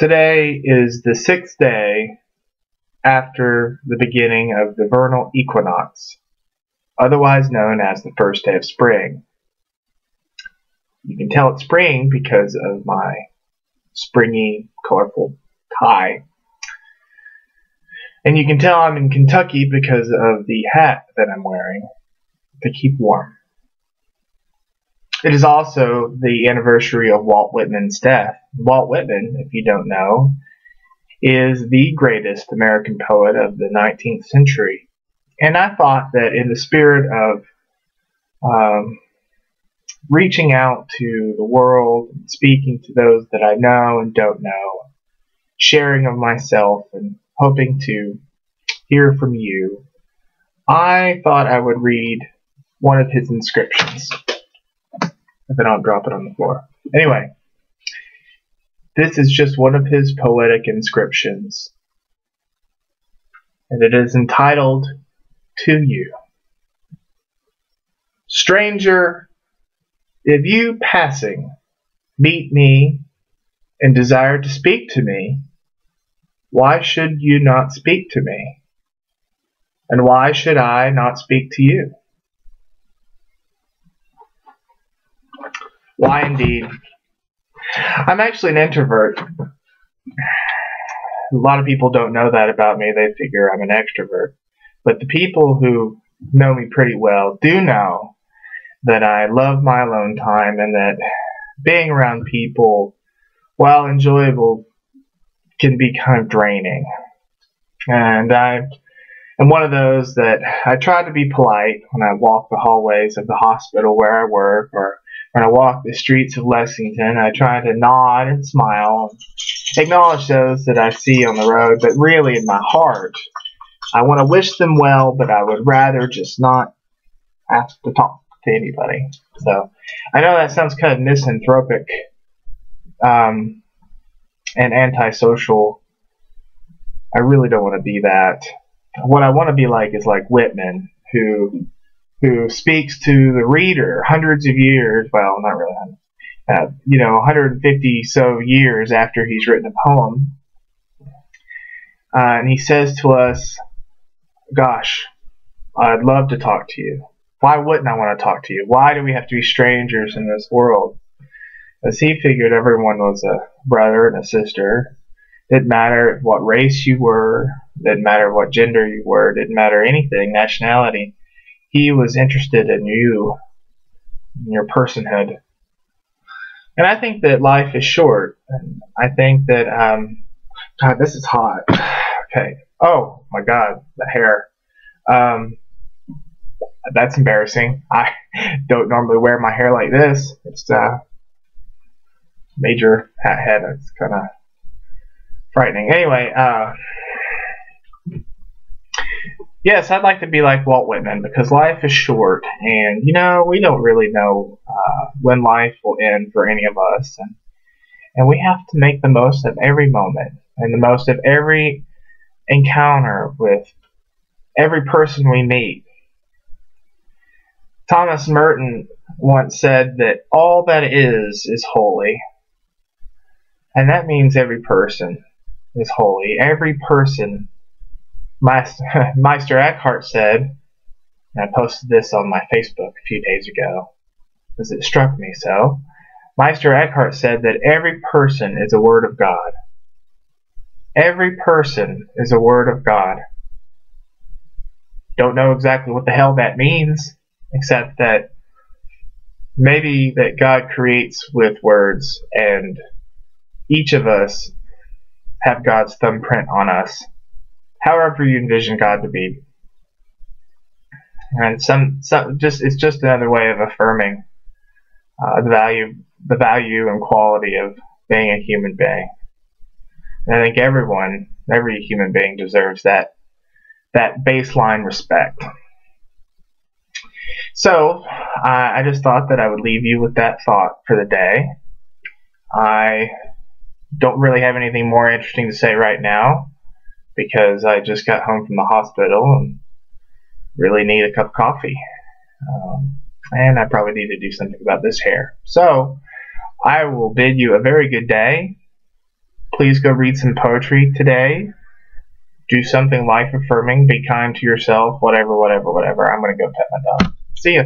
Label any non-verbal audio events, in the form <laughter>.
Today is the sixth day after the beginning of the vernal equinox, otherwise known as the first day of spring. You can tell it's spring because of my springy, colorful tie. And you can tell I'm in Kentucky because of the hat that I'm wearing to keep warm. It is also the anniversary of Walt Whitman's death. Walt Whitman, if you don't know, is the greatest American poet of the 19th century. And I thought that in the spirit of um, reaching out to the world, speaking to those that I know and don't know, sharing of myself, and hoping to hear from you, I thought I would read one of his inscriptions if I don't drop it on the floor. Anyway, this is just one of his poetic inscriptions, and it is entitled To You. Stranger, if you passing meet me and desire to speak to me, why should you not speak to me? And why should I not speak to you? Why indeed? I'm actually an introvert. A lot of people don't know that about me. They figure I'm an extrovert. But the people who know me pretty well do know that I love my alone time and that being around people, while enjoyable, can be kind of draining. And I am one of those that I try to be polite when I walk the hallways of the hospital where I work or when I walk the streets of Lexington, I try to nod and smile, and acknowledge those that I see on the road, but really in my heart, I want to wish them well, but I would rather just not have to talk to anybody. So I know that sounds kind of misanthropic um, and antisocial. I really don't want to be that. What I want to be like is like Whitman, who who speaks to the reader hundreds of years, well, not really, uh, you know, 150 so years after he's written a poem. Uh, and he says to us, Gosh, I'd love to talk to you. Why wouldn't I want to talk to you? Why do we have to be strangers in this world? As he figured everyone was a brother and a sister. Didn't matter what race you were, didn't matter what gender you were, didn't matter anything, nationality he was interested in you, in your personhood. And I think that life is short. And I think that, um, God, this is hot. <sighs> Okay. Oh my God, the hair. Um, that's embarrassing. I <laughs> don't normally wear my hair like this. It's uh, major hat head. It's kind of frightening. Anyway, uh, Yes, I'd like to be like Walt Whitman because life is short, and you know we don't really know uh, when life will end for any of us, and and we have to make the most of every moment and the most of every encounter with every person we meet. Thomas Merton once said that all that is is holy, and that means every person is holy. Every person <laughs> Meister Eckhart said, and I posted this on my Facebook a few days ago because it struck me so. Meister Eckhart said that every person is a word of God. Every person is a word of God. Don't know exactly what the hell that means, except that maybe that God creates with words and each of us have God's thumbprint on us however you envision God to be. And some, some just it's just another way of affirming uh, the value, the value and quality of being a human being. And I think everyone, every human being deserves that that baseline respect. So I just thought that I would leave you with that thought for the day. I don't really have anything more interesting to say right now because I just got home from the hospital and really need a cup of coffee. Um, and I probably need to do something about this hair. So I will bid you a very good day. Please go read some poetry today. Do something life affirming. Be kind to yourself. Whatever, whatever, whatever. I'm going to go pet my dog. See ya.